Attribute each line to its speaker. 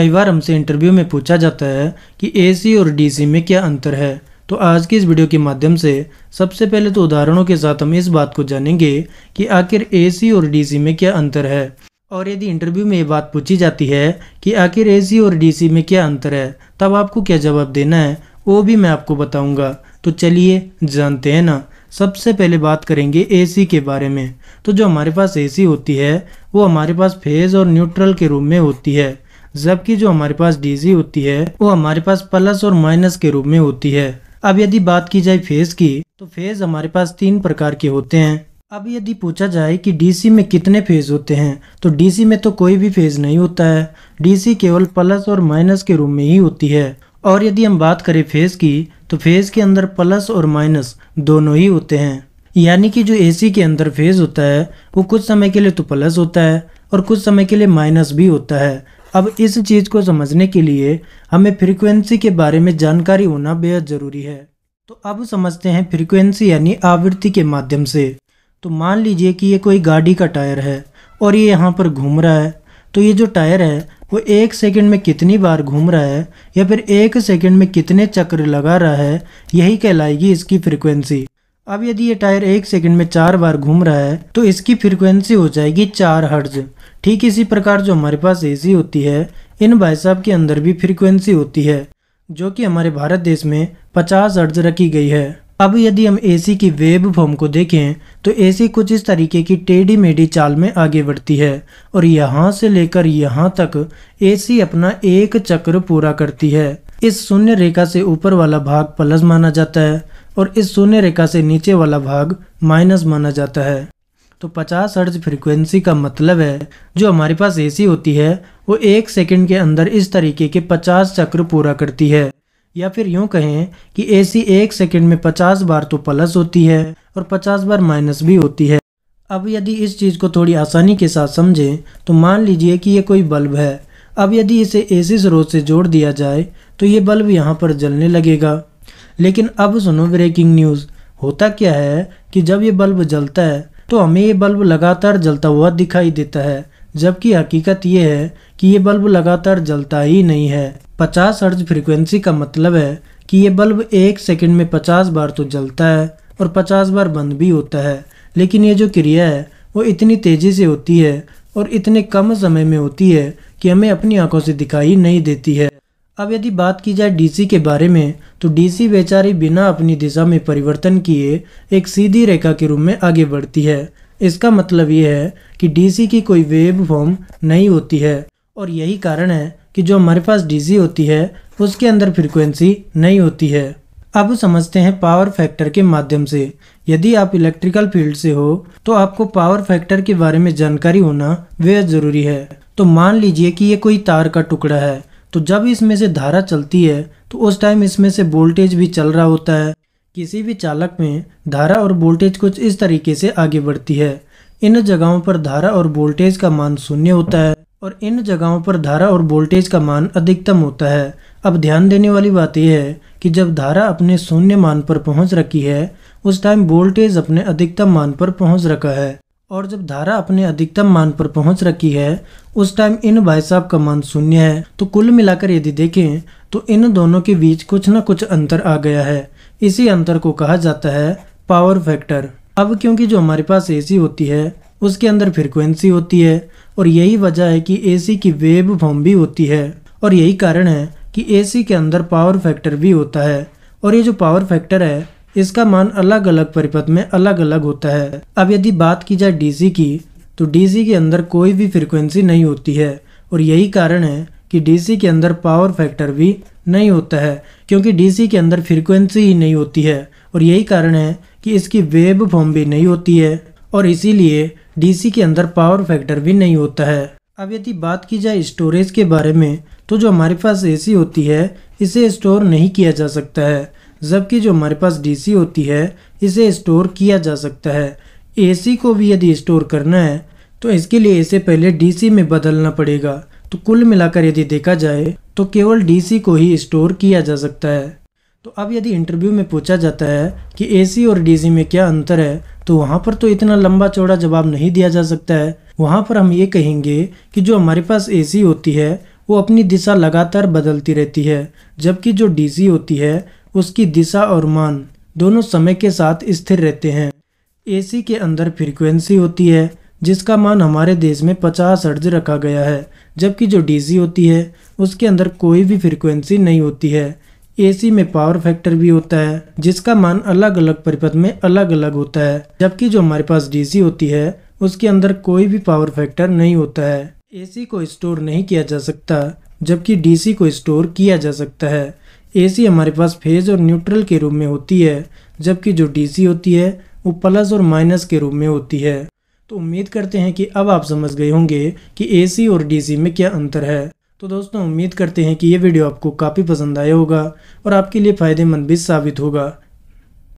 Speaker 1: कई बार हमसे इंटरव्यू में पूछा जाता है कि एसी और डीसी में क्या अंतर है। तो आज की इस वीडियो के माध्यम से सबसे पहले तो उदाहरणों के साथ हम इस बात को जानेंगे कि आखिर एसी और डीसी में क्या अंतर है। और यदि इंटरव्यू में ये बात पूछी जाती है कि आखिर एसी और डीसी में क्या अंतर है, तब आपको क्या जवाब देना है, वो भी मैं आपको बताऊँगा। तो चलिए जानते हैं ना। सबसे पहले बात करेंगे एसी के बारे में। तो जो हमारे पास एसी होती है, वो हमारे पास फ़ेज़ और न्यूट्रल के रूप में होती है। जबकि जो हमारे पास डीसी होती है, वो हमारे पास प्लस और माइनस के रूप में होती है। अब यदि बात की जाए फ़ेज़ की तो फ़ेज़ हमारे पास तीन प्रकार के होते हैं। अब यदि पूछा जाए कि डीसी में कितने फ़ेज़ होते हैं तो डीसी में तो कोई भी फ़ेज़ नहीं होता है। डीसी केवल प्लस और माइनस के रूप में ही होती है। और यदि हम बात करें फ़ेज़ की तो फ़ेज़ के अंदर प्लस और माइनस दोनों ही होते हैं। यानी कि जो एसी के अंदर फ़ेज़ होता है, वो कुछ समय के लिए तो प्लस होता है, और कुछ समय के लिए माइनस भी होता है। अब इस चीज़ को समझने के लिए हमें फ्रीक्वेंसी के बारे में जानकारी होना बेहद ज़रूरी है। तो अब समझते हैं फ्रीक्वेंसी यानी आवृत्ति के माध्यम से। तो मान लीजिए कि ये कोई गाड़ी का टायर है और ये यहाँ पर घूम रहा है। तो ये जो टायर है, वो एक सेकंड में कितनी बार घूम रहा है या फिर एक सेकंड में कितने चक्र लगा रहा है, यही कहलाएगी इसकी फ्रिक्वेंसी अब यदि ये टायर एक सेकंड में चार बार घूम रहा है तो इसकी फ्रिक्वेंसी हो जाएगी चार हर्ज ठीक इसी प्रकार जो हमारे पास एसी होती है, इन भाई साहब के अंदर भी फ्रिक्वेंसी होती है, जो कि हमारे भारत देश में पचास हर्ज रखी गई है। अब यदि हम एसी की वेब फॉर्म को देखें तो एसी कुछ इस तरीके की टेढ़ी मेढ़ी चाल में आगे बढ़ती है, और यहाँ से लेकर यहाँ तक एसी अपना एक चक्र पूरा करती है। इस शून्य रेखा से ऊपर वाला भाग प्लस माना जाता है और इस शून्य रेखा से नीचे वाला भाग माइनस माना जाता है। तो 50 हर्ज फ्रीक्वेंसी का मतलब है, जो हमारे पास एसी होती है, वो एक सेकंड के अंदर इस तरीके के 50 चक्र पूरा करती है। या फिर यूँ कहें कि एसी एक सेकंड में 50 बार तो प्लस होती है और 50 बार माइनस भी होती है। अब यदि इस चीज़ को थोड़ी आसानी के साथ समझें तो मान लीजिए कि ये कोई बल्ब है। अब यदि इसे एसी स्रोत से जोड़ दिया जाए तो ये बल्ब यहाँ पर जलने लगेगा। लेकिन अब सुनो ब्रेकिंग न्यूज़ होता क्या है कि जब ये बल्ब जलता है तो हमें ये बल्ब लगातार जलता हुआ दिखाई देता है, जबकि हकीकत ये है कि ये बल्ब लगातार जलता ही नहीं है। 50 हर्ज फ्रीक्वेंसी का मतलब है कि ये बल्ब एक सेकंड में 50 बार तो जलता है, और 50 बार बंद भी होता है। लेकिन ये जो क्रिया है, वो इतनी तेज़ी से होती है, और इतने कम समय में होती है कि हमें अपनी आँखों से दिखाई नहीं देती है। अब यदि बात की जाए डीसी के बारे में तो डीसी बेचारी बिना अपनी दिशा में परिवर्तन किए एक सीधी रेखा के रूप में आगे बढ़ती है। इसका मतलब ये है कि डीसी की कोई वेव फॉर्म नहीं होती है, और यही कारण है कि जो हमारे पास डीसी होती है, उसके अंदर फ्रिक्वेंसी नहीं होती है। अब समझते हैं पावर फैक्टर के माध्यम से। यदि आप इलेक्ट्रिकल फ़ील्ड से हो तो आपको पावर फैक्टर के बारे में जानकारी होना बेहद ज़रूरी है। तो मान लीजिए कि ये कोई तार का टुकड़ा है। तो जब इसमें से धारा चलती है तो उस टाइम इसमें से वोल्टेज भी चल रहा होता है। किसी भी चालक में धारा और वोल्टेज कुछ इस तरीके से आगे बढ़ती है। इन जगहों पर धारा और वोल्टेज का मान शून्य होता है और इन जगहों पर धारा और वोल्टेज का मान अधिकतम होता है। अब ध्यान देने वाली बात यह है कि जब धारा अपने शून्य मान पर पहुँच रखी है, उस टाइम वोल्टेज अपने अधिकतम मान पर पहुँच रखा है। और जब धारा अपने अधिकतम मान पर पहुँच रखी है, उस टाइम इन भाई साहब का मान शून्य है। तो कुल मिलाकर यदि देखें तो इन दोनों के बीच कुछ न कुछ अंतर आ गया है। इसी अंतर को कहा जाता है पावर फैक्टर अब क्योंकि जो हमारे पास एसी होती है, उसके अंदर फ्रिक्वेंसी होती है, और यही वजह है कि एसी की वेब फॉर्म भी होती है। और यही कारण है कि एसी के अंदर पावर फैक्टर भी होता है। और ये जो पावर फैक्टर है इसका मान अलग अलग परिपथ में अलग अलग होता है। अब यदि बात की जाए डीसी की तो डीसी के अंदर कोई भी फ्रिक्वेंसी नहीं होती है, और यही कारण है कि डीसी के अंदर पावर फैक्टर भी नहीं होता है, क्योंकि डीसी के अंदर फ्रिक्वेंसी ही नहीं होती है, और यही कारण है कि इसकी वेब फॉर्म भी नहीं होती है, और इसीलिए डीसी के अंदर पावर फैक्टर भी नहीं होता है। अब यदि बात की जाए स्टोरेज के बारे में तो जो हमारे पास एसी होती है, इसे स्टोर नहीं किया जा सकता है जबकि जो हमारे पास डीसी होती है, इसे स्टोर किया जा सकता है। एसी को भी यदि स्टोर करना है तो इसके लिए इसे पहले डीसी में बदलना पड़ेगा। तो कुल मिलाकर यदि देखा जाए तो केवल डीसी को ही स्टोर किया जा सकता है। तो अब यदि इंटरव्यू में पूछा जाता है कि एसी और डीसी में क्या अंतर है तो वहाँ पर तो इतना लंबा चौड़ा जवाब नहीं दिया जा सकता है। वहाँ पर हम ये कहेंगे कि जो हमारे पास एसी होती है, वो अपनी दिशा लगातार बदलती रहती है, जबकि जो डीसी होती है उसकी दिशा और मान दोनों समय के साथ स्थिर रहते हैं। एसी के अंदर फ्रीक्वेंसी होती है, जिसका मान हमारे देश में 50 हर्ट्ज रखा गया है, जबकि जो डीसी होती है, उसके अंदर कोई भी फ्रीक्वेंसी नहीं होती है। एसी में पावर फैक्टर भी होता है, जिसका मान अलग अलग परिपथ में अलग अलग होता है, जबकि जो हमारे पास डीसी होती है, उसके अंदर कोई भी पावर फैक्टर नहीं होता है। एसी को स्टोर नहीं किया जा सकता, जबकि डीसी को स्टोर किया जा सकता है। एसी हमारे पास फ़ेज़ और न्यूट्रल के रूप में होती है, जबकि जो डीसी होती है, वो प्लस और माइनस के रूप में होती है। तो उम्मीद करते हैं कि अब आप समझ गए होंगे कि एसी और डीसी में क्या अंतर है। तो दोस्तों, उम्मीद करते हैं कि ये वीडियो आपको काफ़ी पसंद आया होगा और आपके लिए फ़ायदेमंद भी साबित होगा।